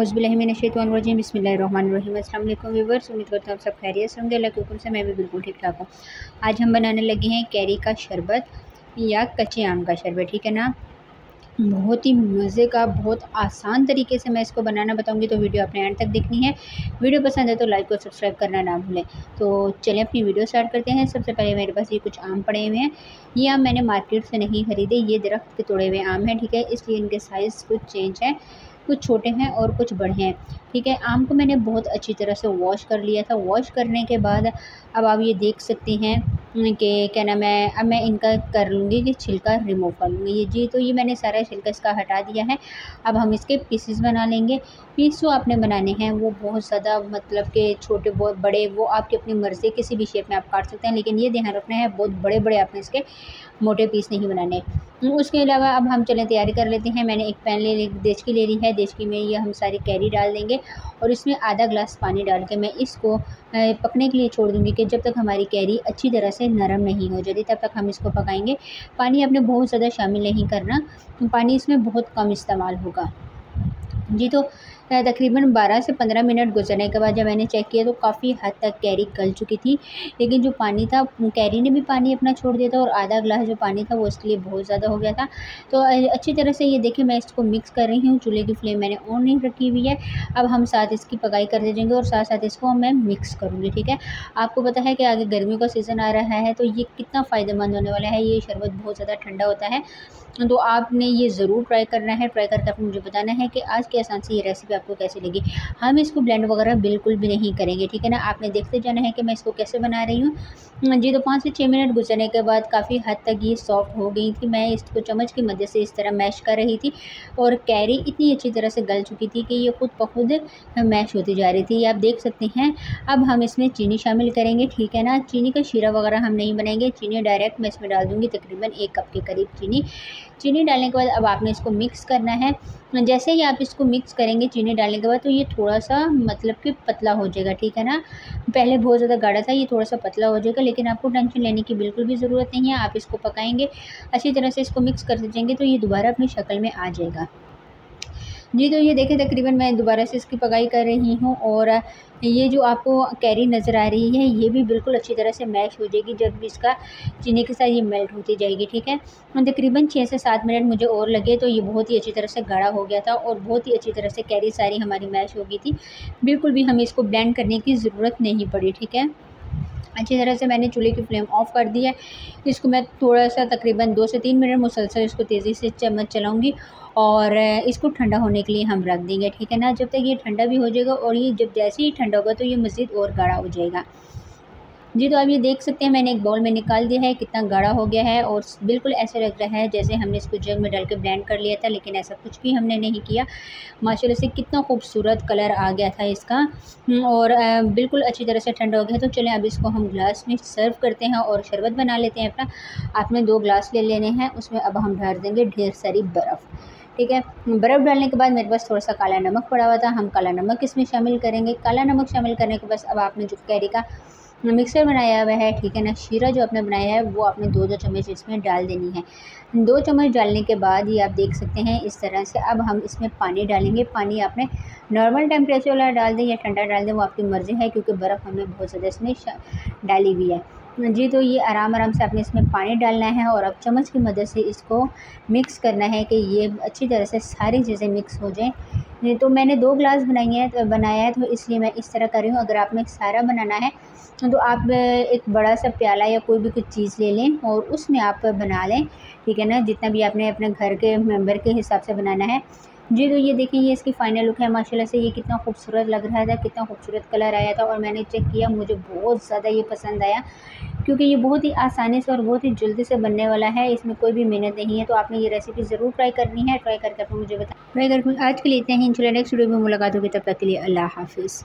उज़बिल्लिमिनशैतानिर्रजीम बिस्मिल्लाहिर्रहमानिर्रहीम। अस्सलाम उम्मीद करता हूँ सब खैरियत से होंगे, अल्लाह के हुक्म से मैं भी बिल्कुल ठीक ठाक हूँ। आज हम बनाने लगे हैं कैरी का शरबत या कच्चे आम का शरबत, ठीक है ना? बहुत ही मज़े का बहुत आसान तरीके से मैं इसको बनाना बताऊँगी तो वीडियो अपने एंड तक देखनी है। वीडियो पसंद है तो लाइक और सब्सक्राइब करना ना भूलें। तो चलें अपनी वीडियो स्टार्ट करते हैं। सबसे पहले मेरे पास ये कुछ आम पड़े हुए हैं। ये आम मैंने मार्केट से नहीं ख़रीदे, ये दरख्त के तोड़े हुए आम हैं, ठीक है? इसलिए इनके साइज़ कुछ चेंज है, कुछ छोटे हैं और कुछ बड़े हैं, ठीक है? आम को मैंने बहुत अच्छी तरह से वॉश कर लिया था। वॉश करने के बाद अब आप ये देख सकते हैं कि क्या नाम है, अब मैं इनका कर लूँगी कि छिलका रिमूव कर लूँगी। ये जी तो ये मैंने सारा छिलका इसका हटा दिया है। अब हम इसके पीसेस बना लेंगे। पीस जो आपने बनाने हैं, वो बहुत ज़्यादा मतलब के छोटे, बहुत बड़े, वो आपकी अपनी मर्ज़ी, किसी भी शेप में आप काट सकते हैं, लेकिन ये ध्यान रखना है, बहुत बड़े बड़े आपने इसके मोटे पीस नहीं बनाने। उसके अलावा अब हम चलें, तैयारी कर लेते हैं। मैंने एक पैन ले देश की ले ली है। देश की में ये हम सारी कैरी डाल देंगे और इसमें आधा ग्लास पानी डाल के मैं इसको पकने के लिए छोड़ दूँगी कि जब तक हमारी कैरी अच्छी तरह से नरम नहीं हो जाती तब तक हम इसको पकाएँगे। पानी आपने बहुत ज़्यादा शामिल नहीं करना, पानी इसमें बहुत कम इस्तेमाल होगा। जी तो तकरीबन 12 से 15 मिनट गुजरने के बाद जब मैंने चेक किया तो काफ़ी हद तक कैरी गल चुकी थी। लेकिन जो पानी था कैरी ने भी पानी अपना छोड़ दिया था और आधा गिलास जो पानी था वो इसके लिए बहुत ज़्यादा हो गया था। तो अच्छी तरह से ये देखिए, मैं इसको मिक्स कर रही हूँ। चूल्हे की फ्लेम मैंने ऑन नहीं रखी हुई है। अब हम साथ इसकी पकाई कर दीजिएँगे और साथ साथ इसको मैं मिक्स करूँगी, ठीक है? आपको पता है कि आगे गर्मियों का सीज़न आ रहा है तो ये कितना फ़ायदेमंद होने वाला है। ये शरबत बहुत ज़्यादा ठंडा होता है। तो आपने ये ज़रूर ट्राई करना है। ट्राई करके आपको मुझे बताना है कि आज के आसान से ये रेसिपी आपको कैसी लगी। हम इसको ब्लेंड वगैरह बिल्कुल भी नहीं करेंगे, ठीक है ना? आपने देखते जाना है कि मैं इसको कैसे बना रही हूँ। जी तो पाँच से छः मिनट गुजरने के बाद काफ़ी हद तक ये सॉफ्ट हो गई थी। मैं इसको चम्मच की मदद से इस तरह मैश कर रही थी और कैरी इतनी अच्छी तरह से गल चुकी थी कि ये खुद ब खुद मैश होती जा रही थी। आप देख सकते हैं, अब हम इसमें चीनी शामिल करेंगे, ठीक है ना? चीनी का शीरा वगैरह हम नहीं बनाएँगे, चीनी डायरेक्ट मैं इसमें डाल दूँगी तकरीबन एक कप के करीब चीनी। चीनी डालने के बाद अब आपने इसको मिक्स करना है। जैसे ही आप इसको मिक्स करेंगे चीनी डालने के बाद तो ये थोड़ा सा मतलब कि पतला हो जाएगा, ठीक है ना? पहले बहुत ज़्यादा गाढ़ा था, ये थोड़ा सा पतला हो जाएगा लेकिन आपको टेंशन लेने की बिल्कुल भी ज़रूरत नहीं है, आप इसको पकाएँगे, अच्छी तरह से इसको मिक्स कर देंगे तो ये दोबारा अपनी शक्ल में आ जाएगा। जी तो ये देखें, तकरीबन मैं दोबारा से इसकी पकाई कर रही हूँ और ये जो आपको कैरी नज़र आ रही है, ये भी बिल्कुल अच्छी तरह से मैश हो जाएगी जब भी इसका चीनी के साथ ये मेल्ट होती जाएगी, ठीक है? तकरीबन छः से सात मिनट मुझे और लगे तो ये बहुत ही अच्छी तरह से गाढ़ा हो गया था और बहुत ही अच्छी तरह से कैरी सारी हमारी मैश हो गई थी। बिल्कुल भी हमें इसको ब्लेंड करने की ज़रूरत नहीं पड़ी, ठीक है? अच्छी तरह से मैंने चूल्हे की फ्लेम ऑफ़ कर दी है। इसको मैं थोड़ा सा तकरीबन दो से तीन मिनट मुसलसल इसको तेज़ी से चम्मच चलाऊँगी और इसको ठंडा होने के लिए हम रख देंगे, ठीक है ना? जब तक ये ठंडा भी हो जाएगा और ये जब जैसे ही ठंडा होगा तो ये मज़ीद और गाढ़ा हो जाएगा। जी तो आप ये देख सकते हैं, मैंने एक बाउल में निकाल दिया है, कितना गाढ़ा हो गया है और बिल्कुल ऐसे लग रहा है जैसे हमने इसको जग में डाल के ब्लेंड कर लिया था, लेकिन ऐसा कुछ भी हमने नहीं किया। माशाल्लाह से कितना खूबसूरत कलर आ गया था इसका। और बिल्कुल अच्छी तरह से ठंडा हो गया तो चलें अब इसको हम ग्लास में सर्व करते हैं और शरबत बना लेते हैं अपना। आपने दो ग्लास ले लेने हैं, उसमें अब हम भर देंगे ढेर सारी बर्फ़। ठीक है, बर्फ़ डालने के बाद मेरे पास थोड़ा सा काला नमक पड़ा हुआ था, हम काला नमक इसमें शामिल करेंगे। काला नमक शामिल करने के बाद अब आपने जो कैरी का मिक्सर बनाया हुआ है, ठीक है ना? शीरा जो आपने बनाया है, वो आपने दो दो चम्मच इसमें डाल देनी है। दो चम्मच डालने के बाद ये आप देख सकते हैं इस तरह से अब हम इसमें पानी डालेंगे। पानी आपने नॉर्मल टेम्परेचर वाला डाल दें या ठंडा डाल दें, वो आपकी मर्ज़ी है, क्योंकि बर्फ़ हमने बहुत ज़्यादा इसमें डाली हुई है। जी तो ये आराम आराम से आपने इसमें पानी डालना है और अब चम्मच की मदद से इसको मिक्स करना है कि ये अच्छी तरह से सारी चीज़ें मिक्स हो जाएँ। तो मैंने दो ग्लास बनाई है तो बनाया है तो इसलिए मैं इस तरह कर रही हूँ। अगर आपने सारा बनाना है तो आप एक बड़ा सा प्याला या कोई भी कुछ चीज़ ले लें और उसमें आप बना लें, ठीक है ना? जितना भी आपने अपने घर के मेंबर के हिसाब से बनाना है। जी तो ये देखें ये इसकी फ़ाइनल लुक है, माशाल्लाह से ये कितना खूबसूरत लग रहा था, कितना खूबसूरत कलर आया था और मैंने चेक किया, मुझे बहुत ज़्यादा ये पसंद आया। क्योंकि ये बहुत ही आसानी से और बहुत ही जल्दी से बनने वाला है, इसमें कोई भी मेहनत नहीं है। तो आपने ये रेसिपी ज़रूर ट्राई करनी है। ट्राई करके आपको मुझे बता ट्राई करके आज के लिए इतना ही। इंशाल्लाह नेक्स्ट वीडियो में मुलाकात होगी। तब तक के लिए अल्लाह हाफिज़।